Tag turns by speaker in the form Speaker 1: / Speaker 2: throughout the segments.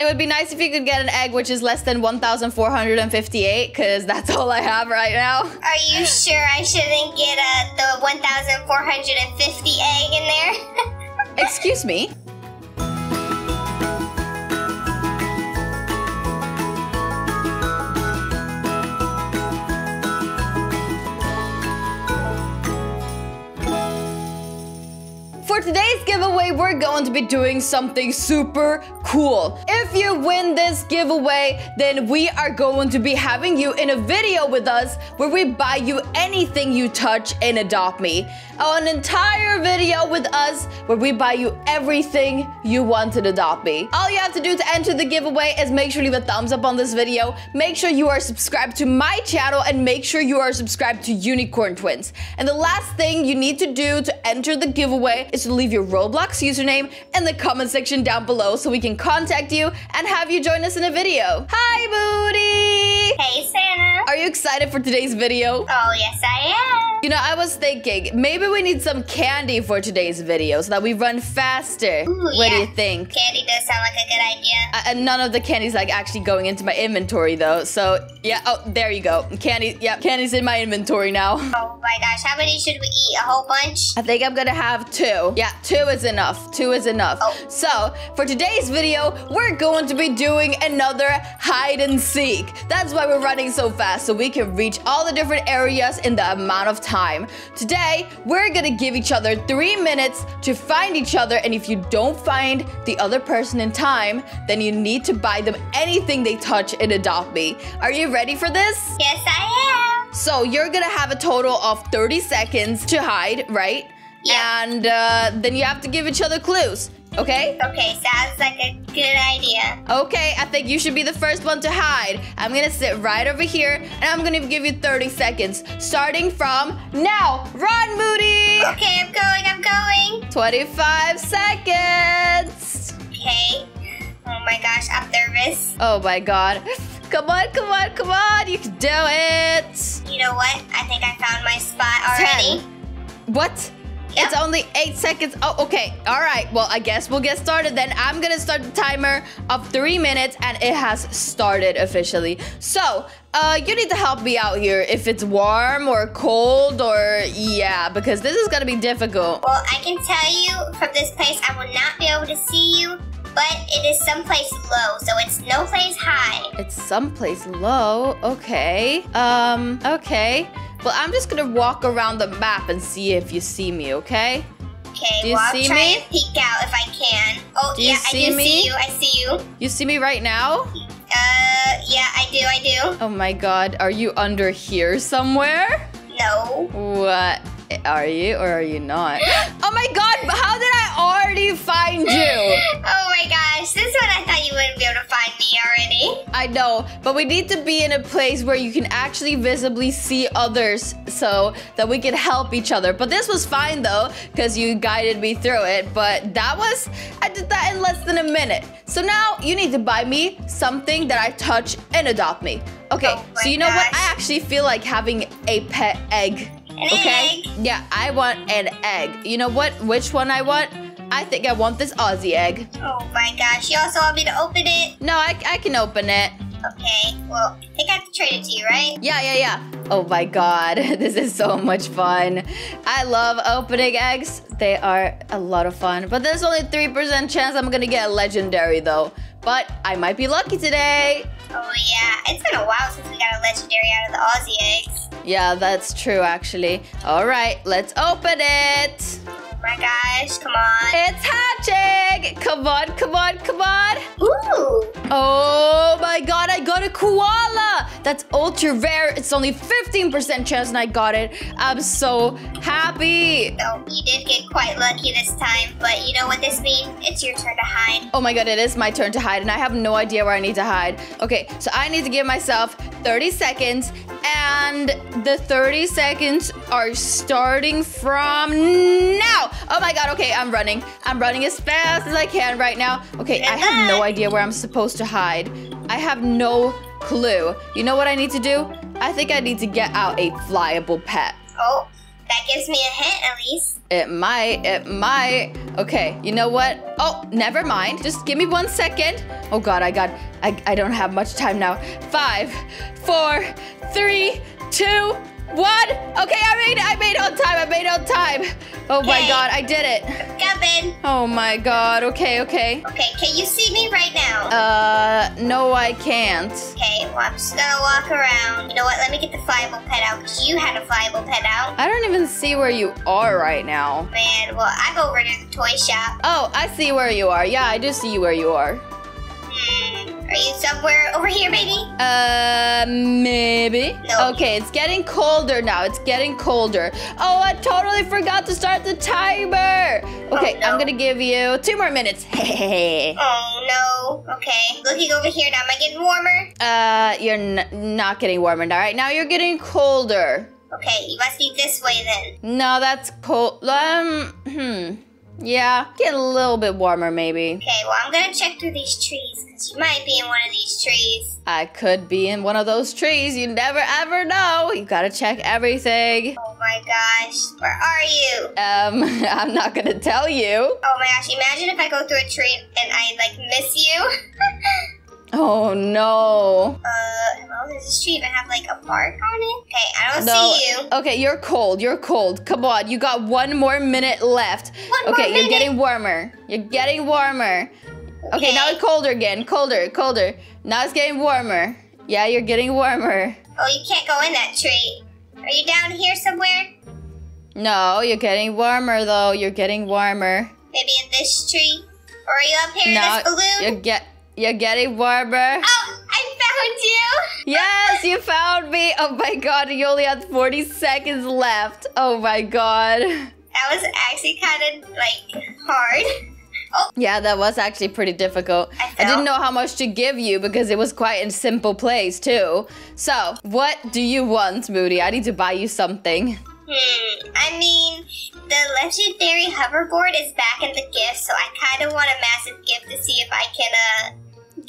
Speaker 1: It would be nice if you could get an egg which is less than 1,458, because that's all I have right now.
Speaker 2: Are you sure I shouldn't get uh, the 1,450 egg in there?
Speaker 1: Excuse me? Giveaway, we're going to be doing something super cool. If you win this giveaway, then we are going to be having you in a video with us where we buy you anything you touch in Adopt Me. Oh, an entire video with us where we buy you everything you want in Adopt Me. All you have to do to enter the giveaway is make sure you leave a thumbs up on this video, make sure you are subscribed to my channel, and make sure you are subscribed to Unicorn Twins. And the last thing you need to do to enter the giveaway is to leave your Roblox username in the comment section down below so we can contact you and have you join us in a video. Hi, Booty!
Speaker 2: hey, Sanna.
Speaker 1: Are you excited for today's video?
Speaker 2: Oh, yes, I am.
Speaker 1: You know, I was thinking maybe we need some candy for today's video so that we run faster.
Speaker 2: Ooh,
Speaker 1: what do you think?
Speaker 2: Candy does sound like a good idea.
Speaker 1: Uh, and none of the candy's like actually going into my inventory though. So yeah, oh there you go. Candy, yeah, candy's in my inventory now.
Speaker 2: Oh my gosh, how many should we eat? A whole bunch?
Speaker 1: I think I'm gonna have two. Yeah, two is enough. Two is enough.
Speaker 2: Oh.
Speaker 1: So for today's video, we're going to be doing another hide and seek. That's why we're running so fast, so we can reach all the different areas in the amount of time. Today, we're gonna give each other three minutes to find each other, and if you don't find the other person in time, then you need to buy them anything they touch in Adopt Me. Are you ready for this?
Speaker 2: Yes, I am.
Speaker 1: So you're gonna have a total of 30 seconds to hide, right?
Speaker 2: Yeah.
Speaker 1: And uh, then you have to give each other clues, okay?
Speaker 2: Okay, sounds like a good idea.
Speaker 1: Okay, I think you should be the first one to hide. I'm gonna sit right over here and I'm gonna give you 30 seconds, starting from now. Run, Moody!
Speaker 2: Okay, I'm going, I'm going.
Speaker 1: 25 seconds.
Speaker 2: Okay. Oh my gosh, I'm nervous.
Speaker 1: Oh my god. Come on, come on, come on. You can do it.
Speaker 2: You know what? I think I found my spot already. Ten.
Speaker 1: What?
Speaker 2: Yep.
Speaker 1: It's only eight seconds. Oh, okay. All right. Well, I guess we'll get started then. I'm gonna start the timer of three minutes, and it has started officially. So, uh, you need to help me out here. If it's warm or cold or yeah, because this is gonna be difficult.
Speaker 2: Well, I can tell you from this place I will not be able to see you, but it is someplace low, so it's no place high.
Speaker 1: It's someplace low. Okay. Um. Okay. Well, I'm just gonna walk around the map and see if you see me. Okay.
Speaker 2: Okay,
Speaker 1: Do you
Speaker 2: well, I'll try
Speaker 1: me?
Speaker 2: and peek out if I can. Oh,
Speaker 1: Do
Speaker 2: yeah, I do
Speaker 1: me?
Speaker 2: see you. I see you.
Speaker 1: You see me right now?
Speaker 2: Uh, yeah, I do. I do.
Speaker 1: Oh my God. Are you under here somewhere?
Speaker 2: No.
Speaker 1: What are you or are you not? oh my god, how did I already find you?
Speaker 2: Oh my gosh, this one I thought you wouldn't be able to find me already.
Speaker 1: I know, but we need to be in a place where you can actually visibly see others so that we can help each other. But this was fine though, because you guided me through it. But that was, I did that in less than a minute. So now you need to buy me something that I touch and adopt me. Okay,
Speaker 2: Oh
Speaker 1: so you know what? I actually feel like having a pet egg.
Speaker 2: An
Speaker 1: okay?
Speaker 2: egg.
Speaker 1: Yeah, I want an egg. You know what? Which one I want? I think I want this Aussie egg.
Speaker 2: Oh my gosh, you also want me to open it?
Speaker 1: No, I, I can open it.
Speaker 2: Okay, well, I think I have to trade it to you, right?
Speaker 1: Yeah, yeah, yeah. Oh my god, this is so much fun. I love opening eggs. They are a lot of fun. But there's only 3% chance I'm gonna get a legendary though. But I might be lucky today.
Speaker 2: Oh yeah, it's been a while since we got a legendary out of the Aussie eggs.
Speaker 1: Yeah, that's true actually. All right, let's open it.
Speaker 2: Oh my gosh, come on.
Speaker 1: It's hatching. Come on, come on, come on.
Speaker 2: Ooh,
Speaker 1: Oh my god, I got a koala! That's ultra rare. It's only 15% chance and I got it. I'm so happy.
Speaker 2: so you did get quite lucky this time, but you know what this means? It's your turn to hide.
Speaker 1: Oh my god, it is my turn to hide and I have no idea where I need to hide. Okay, so I need to give myself 30 seconds and the 30 seconds are starting from now. Oh my god, okay, I'm running. I'm running as fast as I can right now. Okay, I have no idea where I'm supposed to hide. I have no clue. You know what I need to do? I think I need to get out a flyable pet.
Speaker 2: Oh, That gives me a hint at least.
Speaker 1: It might, it might. Okay, you know what? Oh, never mind. Just give me one second. Oh God, I got, I, I don't have much time now. Five, four, three, two, one. Okay, I made it, I made on time, I made on time. Oh my God, I did it.
Speaker 2: Coming.
Speaker 1: Oh my God, okay, okay.
Speaker 2: Okay, can you see me right now?
Speaker 1: Uh, no, I can't.
Speaker 2: Okay, well, I'm just gonna walk around. You know what? Let me get the flyable pet out because you had a flyable pet out.
Speaker 1: I don't even see where you are right now.
Speaker 2: Man, well, I'm over to the toy shop.
Speaker 1: Oh, I see where you are. Yeah, I do see where you are.
Speaker 2: Are you somewhere over here, maybe?
Speaker 1: Uh, maybe.
Speaker 2: No.
Speaker 1: Okay, it's getting colder now. It's getting colder. Oh, I totally forgot to start the timer. Okay,
Speaker 2: Oh, no.
Speaker 1: I'm gonna give you two more minutes. Hey.
Speaker 2: Oh no. Okay, looking over here now. Am I getting warmer?
Speaker 1: uh, you're n- not getting warmer now. Right now, you're getting colder.
Speaker 2: Okay, you must be this way then.
Speaker 1: No, that's cold. Um, hmm. Yeah, get a little bit warmer maybe.
Speaker 2: Okay, well, I'm gonna check through these trees because you might be in one of these trees.
Speaker 1: I could be in one of those trees. You never ever know. You gotta check everything.
Speaker 2: Oh my gosh, where are you?
Speaker 1: Um, I'm not gonna tell you.
Speaker 2: Oh my gosh, imagine if I go through a tree and I like miss you.
Speaker 1: Oh no.
Speaker 2: uh, this tree even have like a mark on it? Okay, I don't
Speaker 1: No.
Speaker 2: see you.
Speaker 1: Okay, you're cold. You're cold. Come on. You got one more minute left.
Speaker 2: One more
Speaker 1: okay, you're getting warmer. You're getting warmer. Okay, now it's colder again. Colder, colder. Now it's getting warmer. Yeah, you're getting warmer.
Speaker 2: Oh, you can't go in that tree. Are you down here somewhere?
Speaker 1: No, you're getting warmer though. You're getting warmer.
Speaker 2: Maybe in this tree? Or are you up here
Speaker 1: now
Speaker 2: in this balloon?
Speaker 1: you're get you're getting warmer.
Speaker 2: Oh, I found you!
Speaker 1: Yes, you found me. Oh my god, you only had 40 seconds left. Oh my god.
Speaker 2: That was actually kind of like hard. Oh.
Speaker 1: Yeah, that was actually pretty difficult.
Speaker 2: I
Speaker 1: I didn't know how much to give you because it was quite a simple place too. So, what do you want, Moody? I need to buy you something.
Speaker 2: Hmm. I mean, the legendary hoverboard is back in the gift, so I kind of want a massive gift to see if I can uh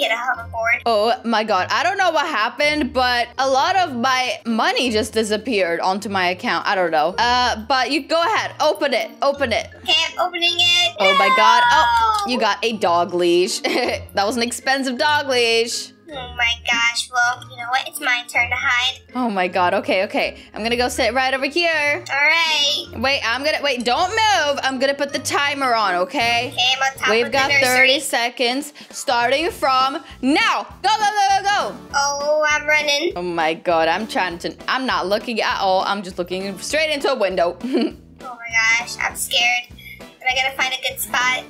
Speaker 2: get a hoverboard.
Speaker 1: Oh my god, I don't know what happened, but a lot of my money just disappeared onto my account. I don't know. Uh, but you go ahead, open it, open it.
Speaker 2: Okay, I'm opening it.
Speaker 1: Oh my god. Oh, you got a dog leash. that was an expensive dog leash.
Speaker 2: Oh my gosh. Well, you know what? It's my turn to hide.
Speaker 1: Oh my god. Okay, okay. I'm gonna go sit right over here.
Speaker 2: All right.
Speaker 1: Wait, I'm gonna wait. Don't move. I'm gonna put the timer on. Okay.
Speaker 2: Okay, I'm on top
Speaker 1: We've got
Speaker 2: the
Speaker 1: 30 seconds starting from now. Go, go, go, go, go.
Speaker 2: Oh, I'm running.
Speaker 1: Oh my god. I'm trying to. I'm not looking at all. I'm just looking straight into a window.
Speaker 2: Oh my gosh, I'm scared. Am I gonna find a good spot?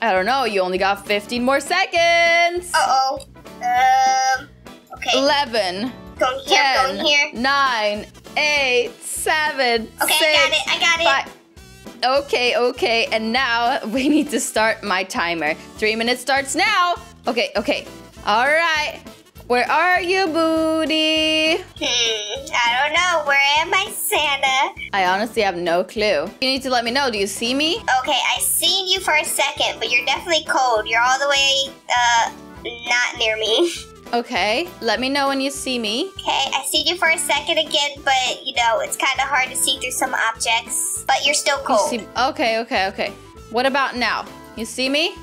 Speaker 1: I don't know. You only got 15 more seconds.
Speaker 2: Uh oh. Um. Okay.
Speaker 1: 11,
Speaker 2: Going here.
Speaker 1: 10,
Speaker 2: Going here.
Speaker 1: 9, 8, 7,
Speaker 2: Okay,
Speaker 1: 6,
Speaker 2: I got it. I got it.
Speaker 1: Five. Okay, okay, and now we need to start my timer. Three minutes starts now. Okay, okay. All right. Where are you, Booty?
Speaker 2: Hmm. I don't know. Where am I, Sanna?
Speaker 1: I honestly have no clue. You need to let me know. Do you see me?
Speaker 2: Okay, I seen you for a second, but you're definitely cold. You're all the way, uh, not near me.
Speaker 1: Okay, let me know when you see me.
Speaker 2: Okay, I see you for a second again, but you know, it's kind of hard to see through some objects. But you're still
Speaker 1: You
Speaker 2: cold.
Speaker 1: see okay, okay, okay. What about now? You see me?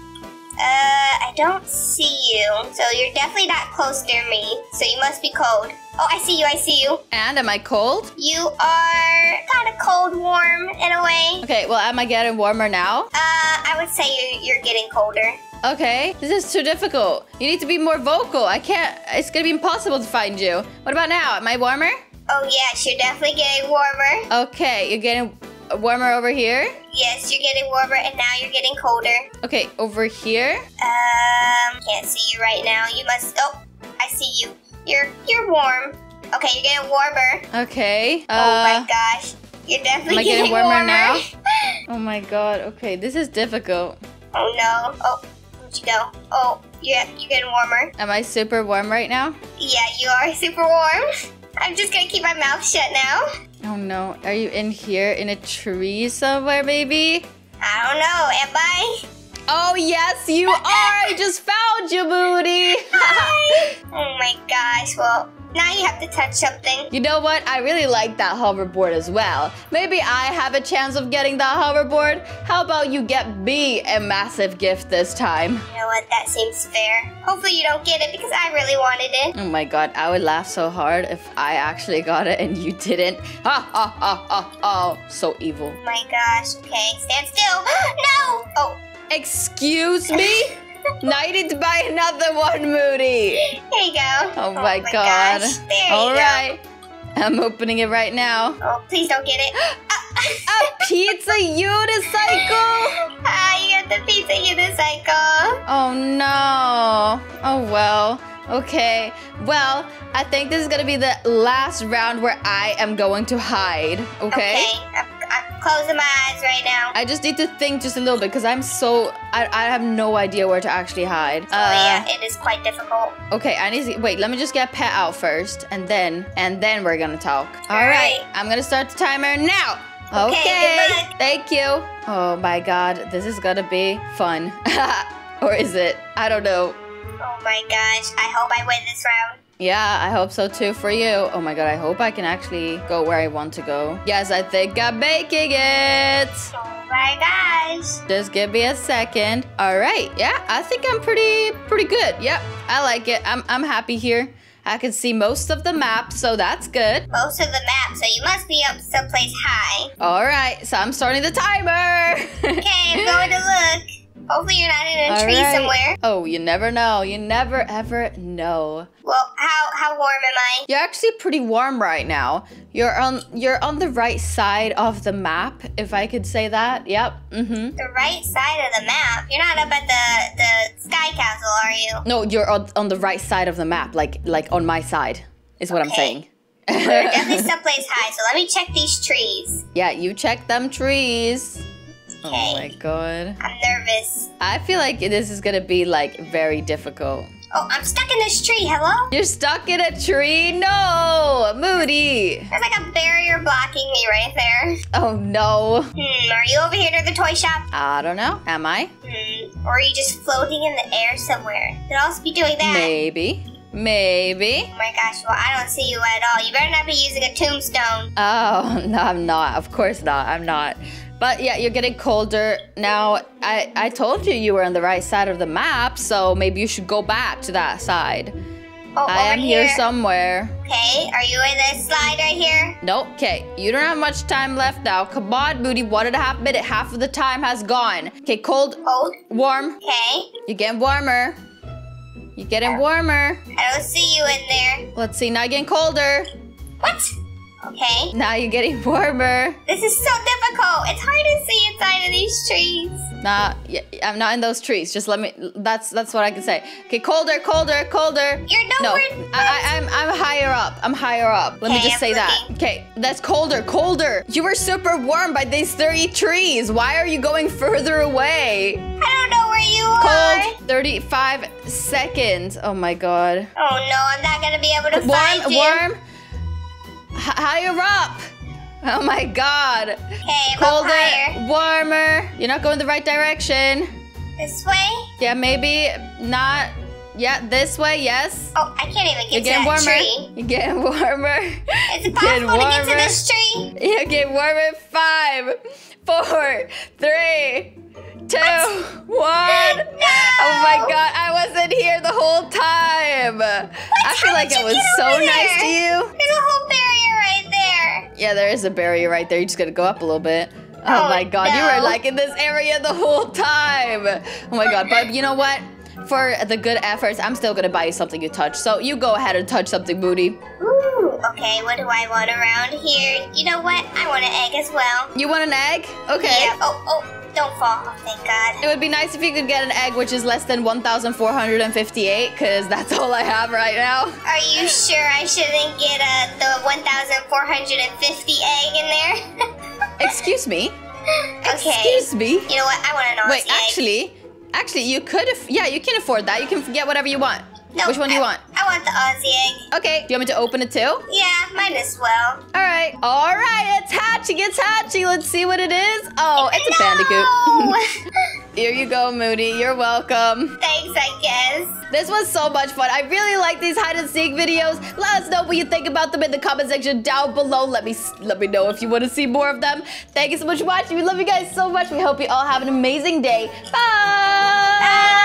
Speaker 2: Uh, I don't see you. So you're definitely not close near me. So you must be cold. Oh, I see you, I see you.
Speaker 1: And am I cold?
Speaker 2: You are kind of cold, warm in a way.
Speaker 1: Okay, well, am I getting warmer now?
Speaker 2: Uh, I would say you're, you're getting colder.
Speaker 1: Okay, this is too difficult. You need to be more vocal. I can't, it's gonna be impossible to find you. What about now? Am I warmer?
Speaker 2: Oh, yes, you're definitely getting warmer.
Speaker 1: Okay, you're getting warmer over here.
Speaker 2: Yes, you're getting warmer, and now you're getting colder.
Speaker 1: Okay, over here.
Speaker 2: Um, can't see you right now. You must. Oh, I see you. You're you're warm. Okay, you're getting warmer.
Speaker 1: Okay.
Speaker 2: oh my
Speaker 1: Uh,
Speaker 2: gosh, you're definitely
Speaker 1: am I getting
Speaker 2: getting
Speaker 1: warmer now? oh my god. Okay, this is difficult.
Speaker 2: oh no. Oh, you go? Oh, yeah, you're getting warmer.
Speaker 1: Am I super warm right now?
Speaker 2: Yeah, you are super warm. I'm just gonna keep my mouth shut now.
Speaker 1: Oh no. Are you in here in a tree somewhere, maybe?
Speaker 2: I don't know. Am I?
Speaker 1: Oh yes, you are. I just found you, booty.
Speaker 2: Hi. oh my gosh. Well, Now you have to touch something.
Speaker 1: You know what? I really like that hoverboard as well. Maybe I have a chance of getting that hoverboard. How about you get me a massive gift this time?
Speaker 2: You know what? That seems fair. Hopefully you don't get it because I really wanted it.
Speaker 1: Oh my god, I would laugh so hard if I actually got it and you didn't. Ha ha ha ha ha. So evil.
Speaker 2: Oh my gosh. Okay, stand still. no! Oh,
Speaker 1: Excuse me? Knighted by another one, Moody.
Speaker 2: here you go.
Speaker 1: Oh, my, god.
Speaker 2: Gosh. There
Speaker 1: All
Speaker 2: you go.
Speaker 1: right. I'm opening it right now.
Speaker 2: Oh, please don't get it.
Speaker 1: A pizza unicycle?
Speaker 2: Ah, you got the pizza unicycle.
Speaker 1: Oh no. Oh well. Okay. Well, I think this is gonna be the last round where I am going to hide. Okay.
Speaker 2: I'm closing my eyes right now.
Speaker 1: I just need to think just a little bit because I'm so I, I have no idea where to actually hide.
Speaker 2: oh yeah, uh, it is quite difficult.
Speaker 1: Okay, I need to wait. Let me just get pet out first, and then and then we're gonna talk. All
Speaker 2: All
Speaker 1: right,
Speaker 2: right.
Speaker 1: I'm gonna start the timer now.
Speaker 2: Okay, luck.
Speaker 1: thank you. Oh my God, this is gonna be fun, or is it? I don't know.
Speaker 2: Oh my gosh, I hope I win this round.
Speaker 1: Yeah, I hope so too for you. Oh my God, I hope I can actually go where I want to go. Yes, I think I'm making it.
Speaker 2: Oh my gosh.
Speaker 1: Just give me a second. All right. Yeah, I think I'm pretty pretty good. Yep. I like it. I'm I'm happy here. I can see most of the map, so that's good.
Speaker 2: Most of the map, so you must be up someplace high.
Speaker 1: All right. So I'm starting the timer.
Speaker 2: Okay, I'm going to look. Hopefully you're not in a
Speaker 1: All
Speaker 2: tree
Speaker 1: right.
Speaker 2: somewhere.
Speaker 1: Oh, you never know. You never ever know.
Speaker 2: Well, how how warm am I?
Speaker 1: You're actually pretty warm right now. You're on you're on the right side of the map, if I could say that. Yep. Mm-hmm.
Speaker 2: The right side of the map. You're not up at the the sky castle, are you?
Speaker 1: No, you're on, on the right side of the map, like like on my side. Is what I'm saying.
Speaker 2: We're definitely someplace high, so let me check these trees.
Speaker 1: Yeah, you check them trees. Oh my god.
Speaker 2: I'm nervous.
Speaker 1: I feel like this is gonna be like very difficult.
Speaker 2: Oh, I'm stuck in this tree. Hello?
Speaker 1: You're stuck in a tree? No! Moody!
Speaker 2: There's like a barrier blocking me right there.
Speaker 1: Oh no.
Speaker 2: Hmm, are you over here near the toy shop?
Speaker 1: I don't know. Am I?
Speaker 2: Hmm, or are you just floating in the air somewhere? Could also be doing that.
Speaker 1: Maybe. Maybe.
Speaker 2: Oh my gosh, well, I don't see you at all. You better not be using a tombstone.
Speaker 1: Oh, no, I'm not. Of course not. I'm not. But yeah, you're getting colder now. I, I told you you were on the right side of the map, so maybe you should go back to that side.
Speaker 2: Oh,
Speaker 1: I am here somewhere.
Speaker 2: Okay, are you in this slide right here?
Speaker 1: Nope. Okay, you don't have much time left now. Come on, Booty. One and a half minute. Half of the time has gone. Okay, cold,
Speaker 2: Cold.
Speaker 1: warm.
Speaker 2: Okay.
Speaker 1: You're getting warmer. You're getting warmer.
Speaker 2: I don't see you in there.
Speaker 1: Let's see. Now you're getting colder.
Speaker 2: What? Okay.
Speaker 1: Now you're getting warmer.
Speaker 2: This is so difficult. It's hard to see inside of these trees.
Speaker 1: Nah, I'm not in those trees. Just let me. That's that's what I can say. Okay, colder, colder, colder.
Speaker 2: You're
Speaker 1: No,
Speaker 2: nowhere.
Speaker 1: I, I, I'm I'm higher up. I'm higher up. Let me just say that. Okay, that's colder, colder. You were super warm by these 30 trees. Why are you going further away?
Speaker 2: I don't know where you are.
Speaker 1: Cold. 35 seconds. Oh my god.
Speaker 2: Oh no, I'm not gonna be able to
Speaker 1: Warm,
Speaker 2: find you.
Speaker 1: warm. H- higher up. Oh my god.
Speaker 2: Okay, I'm
Speaker 1: Colder,
Speaker 2: higher.
Speaker 1: warmer. You're not going the right direction.
Speaker 2: This way?
Speaker 1: Yeah, maybe not. Yeah, this way, yes.
Speaker 2: Oh, I can't even
Speaker 1: You're
Speaker 2: get to
Speaker 1: getting
Speaker 2: that
Speaker 1: warmer.
Speaker 2: tree.
Speaker 1: You're getting warmer.
Speaker 2: It
Speaker 1: Getting
Speaker 2: possible to get to this tree?
Speaker 1: You're getting warmer. Five, four, three, two, one. Oh my god, I wasn't here the whole time. I feel
Speaker 2: How
Speaker 1: like
Speaker 2: did
Speaker 1: I
Speaker 2: you
Speaker 1: was so nice to you.
Speaker 2: There's a whole barrier right there.
Speaker 1: Yeah, there is a barrier right there. You just gotta go up a little bit. Oh,
Speaker 2: Oh,
Speaker 1: my god, you were like in this area the whole time. Oh my god, but you know what? For the good efforts, I'm still gonna buy you something you touch. So you go ahead and touch something, Booty.
Speaker 2: Ooh, okay, what do I want around here? You know what? I want an egg as well.
Speaker 1: You want an egg? Okay.
Speaker 2: Yeah. Oh, oh, don't fall. Oh, thank God.
Speaker 1: It would be nice if you could get an egg which is less than 1,458, because that's all I have right now.
Speaker 2: Are you sure I shouldn't get uh, the 1,450 egg in there?
Speaker 1: Excuse me?
Speaker 2: okay.
Speaker 1: Excuse me?
Speaker 2: You know what? I want an Aussie
Speaker 1: Wait,
Speaker 2: egg.
Speaker 1: actually, actually, you could, yeah, you can afford that. You can get whatever you want.
Speaker 2: No,
Speaker 1: Which one do you want?
Speaker 2: I want the Aussie egg.
Speaker 1: Okay, do you want me to open it too?
Speaker 2: Yeah, might as well.
Speaker 1: All right. All right, it's hatching, it's hatching. Let's see what it is. Oh, it's a
Speaker 2: No!
Speaker 1: bandicoot. Here you go, Moody. You're welcome.
Speaker 2: Thanks, I guess.
Speaker 1: This was so much fun. I really like these hide and seek videos. Let us know what you think about them in the comment section down below. Let me let me know if you want to see more of them. Thank you so much for watching. We love you guys so much. We hope you all have an amazing day. Bye.
Speaker 2: Bye.